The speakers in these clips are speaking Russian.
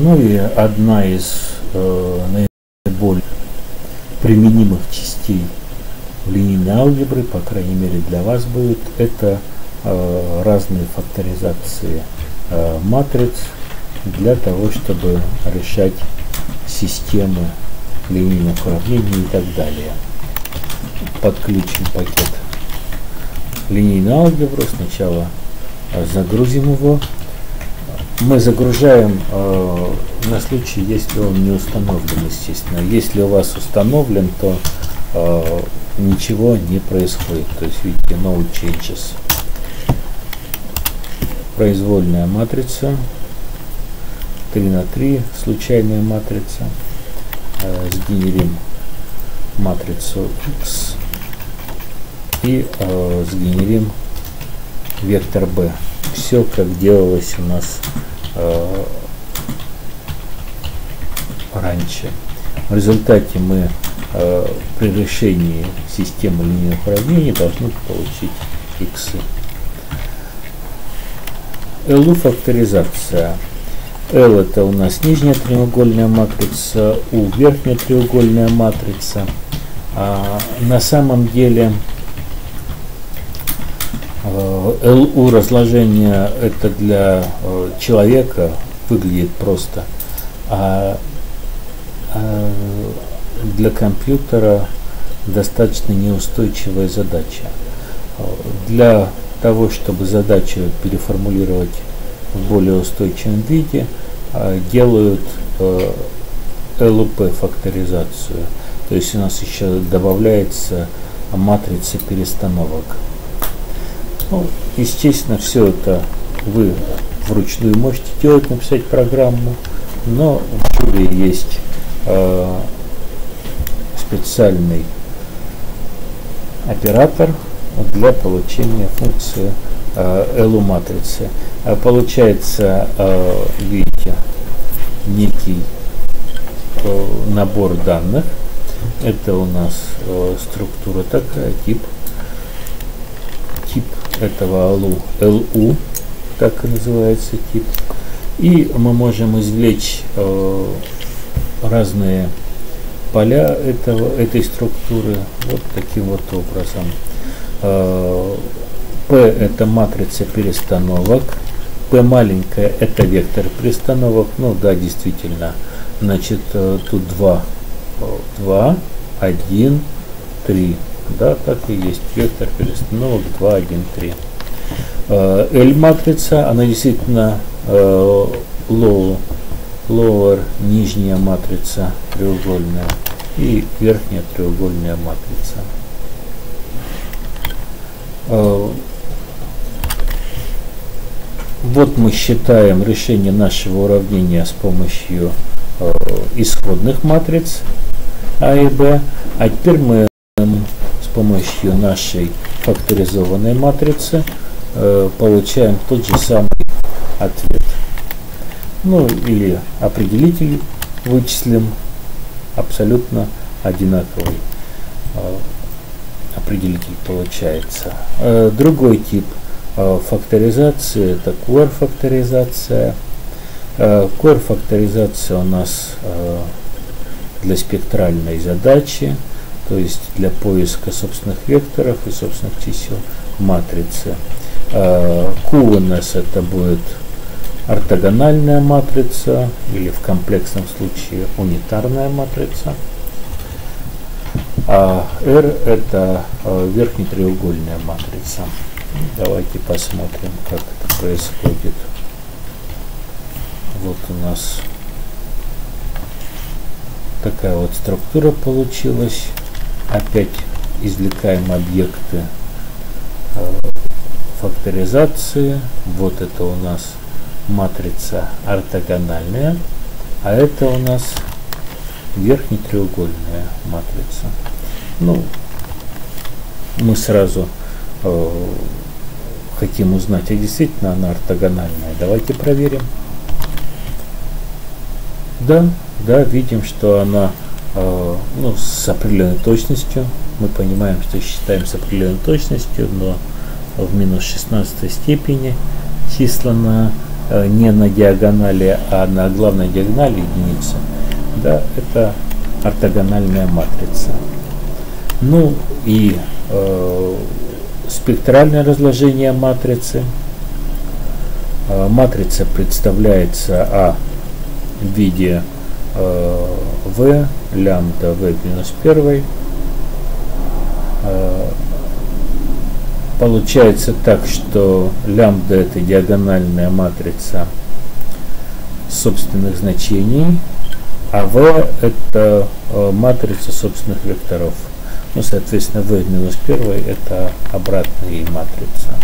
Ну и одна из э, наиболее применимых частей линейной алгебры, по крайней мере для вас будет, это э, разные факторизации э, матриц для того, чтобы решать системы линейных уравнений и так далее. Подключим пакет линейной алгебры. Сначала загрузим его. Мы загружаем э, на случай, если он не установлен, естественно. Если у вас установлен, то э, ничего не происходит. То есть видите, no changes. Произвольная матрица 3 на 3, случайная матрица. Э, сгенерим матрицу x и э, сгенерим вектор b. Все как делалось у нас э, раньше. В результате мы э, при решении системы линейных уравнений должны получить x. LU факторизация. L это у нас нижняя треугольная матрица, U верхняя треугольная матрица. А на самом деле LU разложение это для э, человека выглядит просто, а, а для компьютера достаточно неустойчивая задача. Для того, чтобы задачу переформулировать в более устойчивом виде, а, делают э, факторизацию. То есть у нас еще добавляется матрица перестановок. Ну, естественно, все это вы вручную можете делать, написать программу, но в Java есть э, специальный оператор для получения функции э, LU матрицы. А получается, э, видите, некий э, набор данных. Это у нас э, структура такая, тип тип этого LU, LU так называется тип. И мы можем извлечь э, разные поля этого, этой структуры вот таким вот образом. Э, P это матрица перестановок, P маленькая это вектор перестановок, ну да, действительно, значит, э, тут 2, 2, 1, 3, да, так и есть. Вектор перестановок 2, 1, 3. L-матрица, она действительно э, low, lower, нижняя матрица треугольная и верхняя треугольная матрица. Э, вот мы считаем решение нашего уравнения с помощью э, исходных матриц А и Б. А теперь мы помощью нашей факторизованной матрицы э, получаем тот же самый ответ. Ну или определитель вычислим абсолютно одинаковый э, определитель получается. Э, другой тип э, факторизации это core факторизация. Э, core факторизация у нас э, для спектральной задачи то есть для поиска собственных векторов и собственных чисел матрицы. Q у нас это будет ортогональная матрица или в комплексном случае унитарная матрица. А R это э, верхнетреугольная матрица. Давайте посмотрим, как это происходит. Вот у нас такая вот структура получилась опять извлекаем объекты э, факторизации. Вот это у нас матрица ортогональная, а это у нас верхнетреугольная матрица. Ну, мы сразу э, хотим узнать, а действительно она ортогональная. Давайте проверим. Да, да, видим, что она ну, с определенной точностью. Мы понимаем, что считаем с определенной точностью, но в минус 16 степени числа на не на диагонали, а на главной диагонали единица, да, это ортогональная матрица. Ну и э, спектральное разложение матрицы. Э, матрица представляется А в виде э, В, лямбда В минус 1. Э, получается так, что лямбда это диагональная матрица собственных значений, а V это э, матрица собственных векторов. Ну, соответственно, V минус 1 это обратная матрица.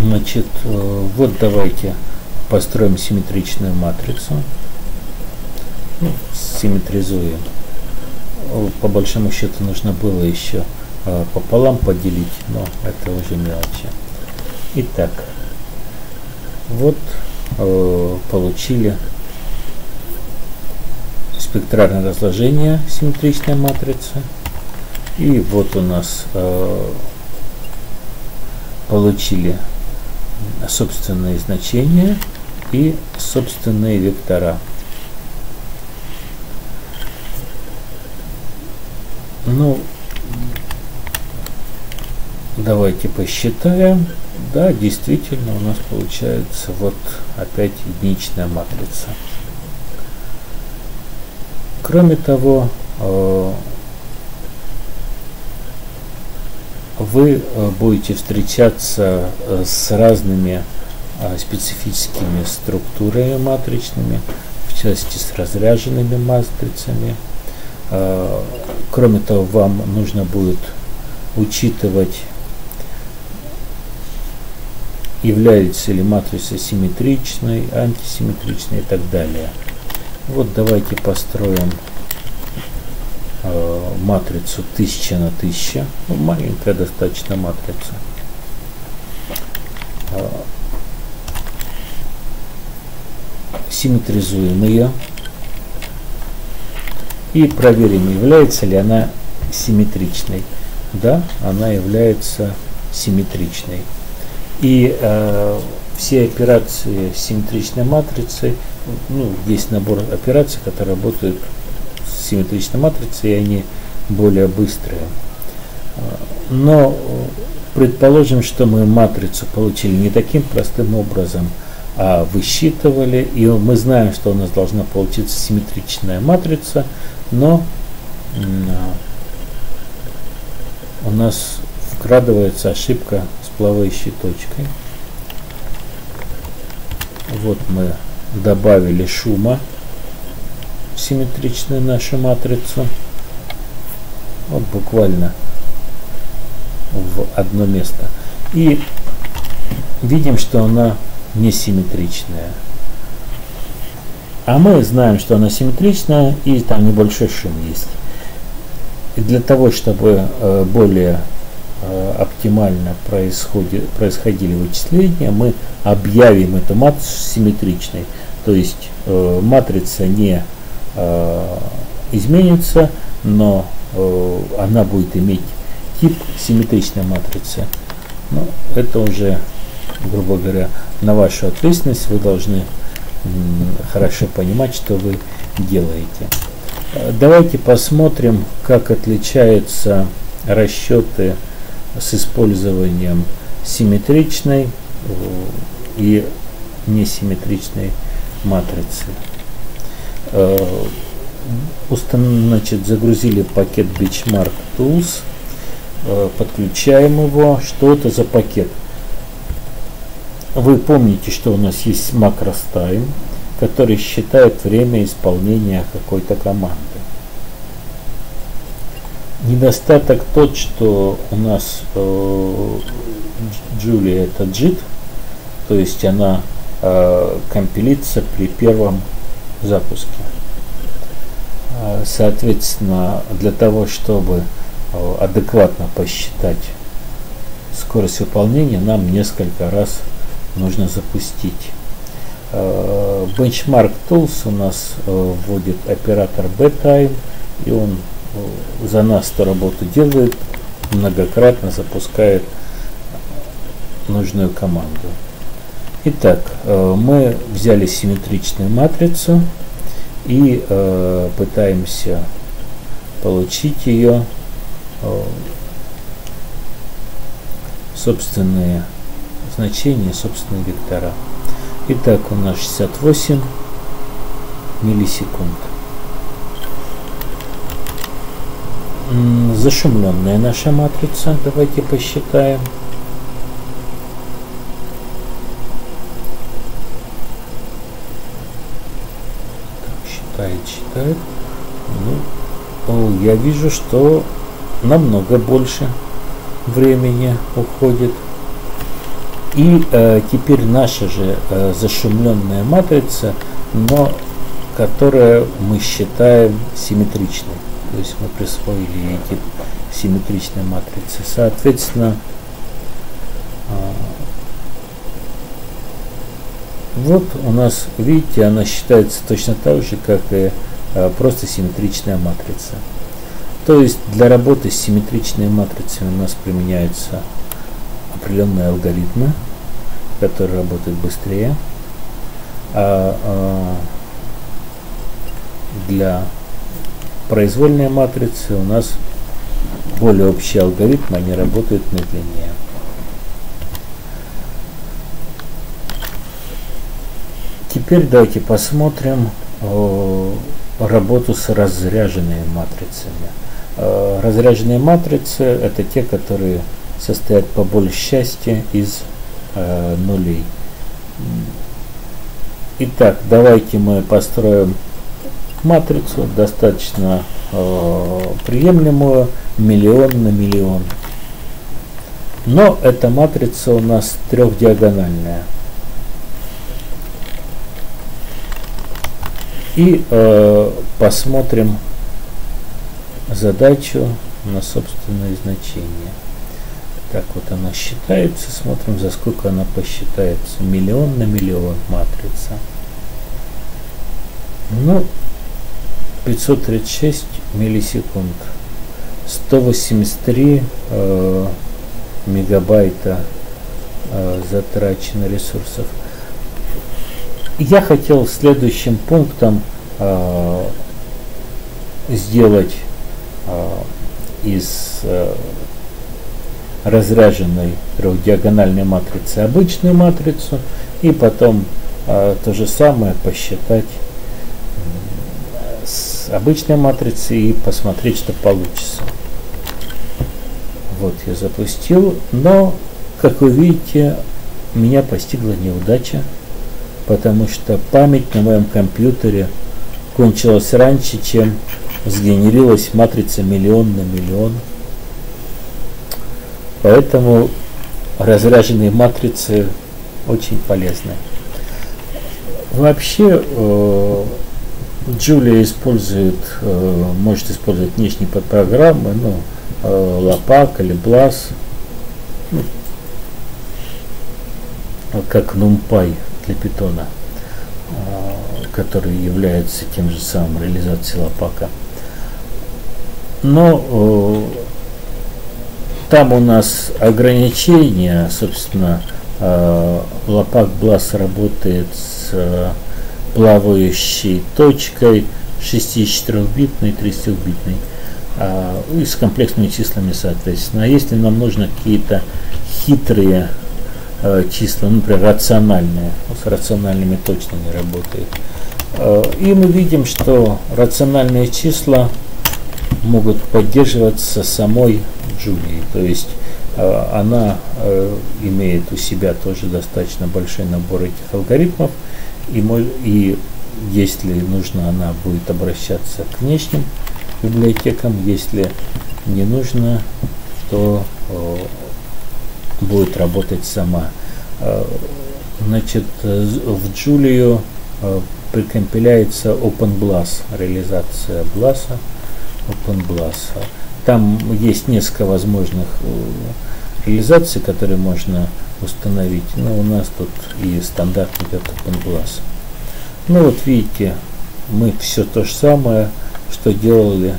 Значит, э, вот давайте построим симметричную матрицу. Ну, симметризуем. По большому счету нужно было еще э, пополам поделить, но это уже мелочи. Итак, вот э, получили спектральное разложение симметричной матрицы. И вот у нас э, получили собственные значения и собственные вектора. Ну, давайте посчитаем. Да, действительно, у нас получается вот опять единичная матрица. Кроме того, э, вы э, будете встречаться э, с разными специфическими структурами матричными, в частности с разряженными матрицами. Кроме того, вам нужно будет учитывать, является ли матрица симметричной, антисимметричной и так далее. Вот давайте построим э, матрицу 1000 на 1000. Ну, маленькая достаточно матрица. Э, симметризуем ее и проверим, является ли она симметричной. Да, она является симметричной. И э, все операции симметричной матрицей ну, есть набор операций, которые работают с симметричной матрицей, и они более быстрые. Но предположим, что мы матрицу получили не таким простым образом, высчитывали, и мы знаем, что у нас должна получиться симметричная матрица, но у нас вкрадывается ошибка с плавающей точкой. Вот мы добавили шума в симметричную нашу матрицу. Вот буквально в одно место. И видим, что она несимметричная. А мы знаем, что она симметричная, и там небольшой шум есть. И для того, чтобы э, более Э, оптимально происходит, происходили вычисления, мы объявим эту матрицу симметричной. То есть э, матрица не изменится, но она будет иметь тип симметричной матрицы. Ну, это уже, грубо говоря, на вашу ответственность вы должны хорошо понимать, что вы делаете. Давайте посмотрим, как отличаются расчеты с использованием симметричной э, и несимметричной матрицы. Э, значит, загрузили пакет Benchmark Tools, э, подключаем его. Что это за пакет? Вы помните, что у нас есть макрос который считает время исполнения какой-то команды. Недостаток тот, что у нас э, Julia это JIT, то есть она э, компилится при первом запуске. Э, соответственно, для того, чтобы э, адекватно посчитать скорость выполнения, нам несколько раз нужно запустить. Э, Benchmark Tools у нас э, вводит оператор B-Time, и он за нас эту работу делает, многократно запускает нужную команду. Итак, э, мы взяли симметричную матрицу и э, пытаемся получить ее э, собственные значения, собственные вектора. Итак, у нас 68 миллисекунд. Зашумленная наша матрица. Давайте посчитаем. Считает, считает. Ну, я вижу, что намного больше времени уходит. И э, теперь наша же э, зашумленная матрица, но которая мы считаем симметричной. То есть мы присвоили ей тип симметричной матрицы. Соответственно, э, вот у нас, видите, она считается точно так же, как и э, просто симметричная матрица. То есть для работы с симметричной матрицей у нас применяются определенные алгоритмы, которые работают быстрее. А, а для произвольной матрицы у нас более общий алгоритм, они работают медленнее. Теперь давайте посмотрим работу с разряженными матрицами. Э, разряженные матрицы это те, которые состоят по большей части из э, нулей. Итак, давайте мы построим матрицу достаточно э, приемлемую, миллион на миллион. Но эта матрица у нас трехдиагональная. И э, посмотрим задачу на собственные значения. Так вот она считается. Смотрим, за сколько она посчитается. Миллион на миллион матрица. Ну, 536 миллисекунд. 183 э, мегабайта э, затрачено ресурсов. Я хотел следующим пунктом э, сделать Э, из э, разряженной трехдиагональной матрицы обычную матрицу и потом э, то же самое посчитать с обычной матрицы и посмотреть, что получится. Вот я запустил, но, как вы видите, меня постигла неудача, потому что память на моем компьютере кончилась раньше, чем сгенерилась матрица миллион на миллион. Поэтому разряженные матрицы очень полезны. Вообще э, Джулия использует, э, может использовать внешние подпрограммы, ну, э, Лапак или Блас, ну, как NumPy для питона, э, который является тем же самым реализацией Лапака. Но э, там у нас ограничения, собственно, э, Лопак Блас работает с э, плавающей точкой 64-битной, 32-битной э, и с комплексными числами, соответственно. А если нам нужно какие-то хитрые э, числа, например, рациональные, ну, с рациональными точно не работает. И мы видим, что рациональные числа могут поддерживаться самой Джулией. То есть э, она э, имеет у себя тоже достаточно большой набор этих алгоритмов, и, и если нужно, она будет обращаться к внешним библиотекам, если не нужно, то э, будет работать сама. Значит, в Джулию прикомпиляется OpenBLAS, реализация Бласа. OpenBLAS. Там есть несколько возможных э, реализаций, которые можно установить. Но у нас тут и стандартный этот OpenBLAS. Ну вот видите, мы все то же самое, что делали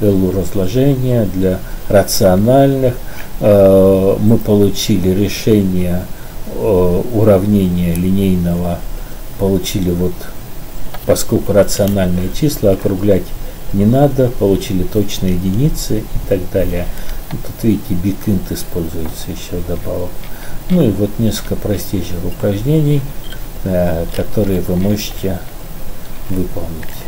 LU разложения для рациональных. э, мы получили решение э, уравнения линейного, получили вот, поскольку рациональные числа округлять не надо, получили точные единицы и так далее. Тут видите, бикинт используется еще добавок. Ну и вот несколько простейших упражнений, э, которые вы можете выполнить.